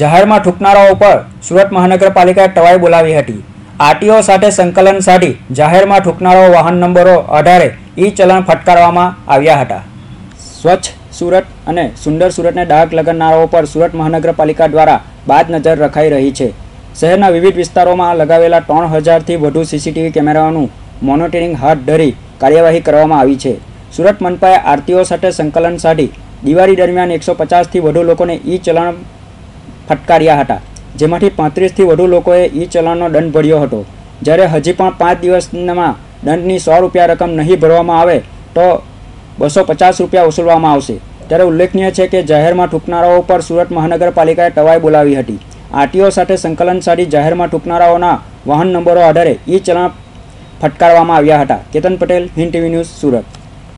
જાહેરમાં થૂંકનારાઓ પર સુરત મહાનગરપાલિકાએ ટવાઈ બોલાવી હતી. આરટીઓ સાથે સંકલન સાધી જાહેરમાં થૂંકનારાઓ વાહન નંબરો આધારે ઈ ચલણ ફટકારવામાં આવ્યા હતા. સ્વચ્છ સુરત અને સુંદર સુરતને ડાઘ લગાડનારાઓ પર સુરત મહાનગરપાલિકા દ્વારા બાદ નજર રખાઈ રહી છે. શહેરના વિવિધ વિસ્તારોમાં લગાવેલા ત્રણ હજારથી વધુ સીસીટીવી કેમેરાઓનું મોનિટરિંગ હાથ ધરી કાર્યવાહી કરવામાં આવી છે. સુરત મનપાએ આરટીઓ સાથે સંકલન સાધી દિવાળી દરમિયાન એકસો પચાસથી વધુ લોકોને ઈ ચલણ ફટકાર્યા હતા. જેમાંથી પાંત્રીસથી વધુ લોકોએ ઈ ચલણનો દંડ ભર્યો હતો. જ્યારે હજી પણ પાંચ દિવસમાં દંડની સો રૂપિયા રકમ નહીં ભરવામાં આવે, તો બસો પચાસ રૂપિયા વસૂલવામાં આવશે. ત્યારે ઉલ્લેખનીય છે કે જાહેરમાં થૂંકનારાઓ પર સુરત મહાનગરપાલિકાએ ટવાઈ બોલાવી હતી. આરટીઓ સાથે સંકલન સાધી જાહેરમાં થૂંકનારાઓના વાહન નંબરો આધારે ઈ ચલણ ફટકારવામાં આવ્યા હતા. Ketan Patel, Hind TV news, Surat.